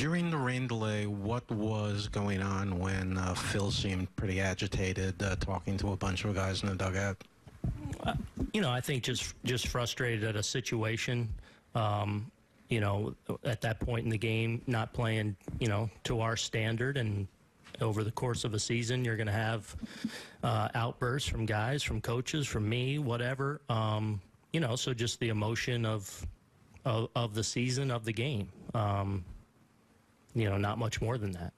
During the rain delay, what was going on when uh, Phil seemed pretty agitated, uh, talking to a bunch of guys in the dugout? you know, I think just just frustrated at a situation. Um, you know, at that point in the game, not playing, you know, to our standard, and over the course of a season, you're going to have uh, outbursts from guys, from coaches, from me, whatever. Um, you know, so just the emotion of of, of the season of the game. Um, you know, not much more than that.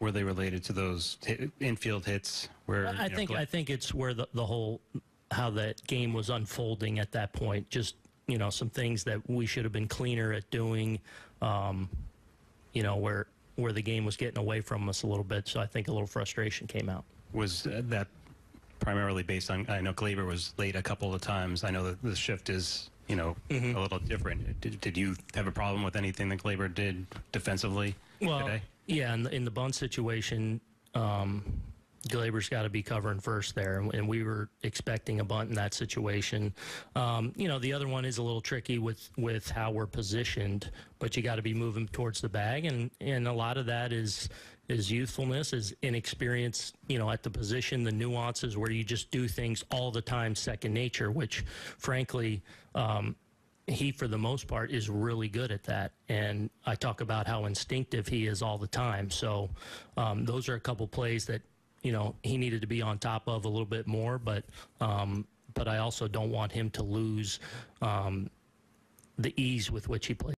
Were they related to those hit, infield hits? Where I you know, think I think it's where the, the whole how that game was unfolding at that point. Just you know some things that we should have been cleaner at doing. Um, you know where where the game was getting away from us a little bit. So I think a little frustration came out. was uh, that primarily based on? I know Gleyber was late a couple of times. I know that the shift is you know Mm-hmm. a little different. Did, did you have a problem with anything that Gleyber did defensively Well, today? yeah, in the, in the bunt situation, um, Gleyber's got to be covering first there, and, we were expecting a bunt in that situation. Um, you know, the other one is a little tricky with with how we're positioned, but you got to be moving towards the bag, and and a lot of that is is youthfulness, is inexperience. You know, at the position, the nuances where you just do things all the time, second nature, which, frankly. Um, he for the most part is really good at that and i talk about how instinctive he is all the time so um, those are a couple plays that you know he needed to be on top of a little bit more but um, but i also don't want him to lose um, the ease with which he plays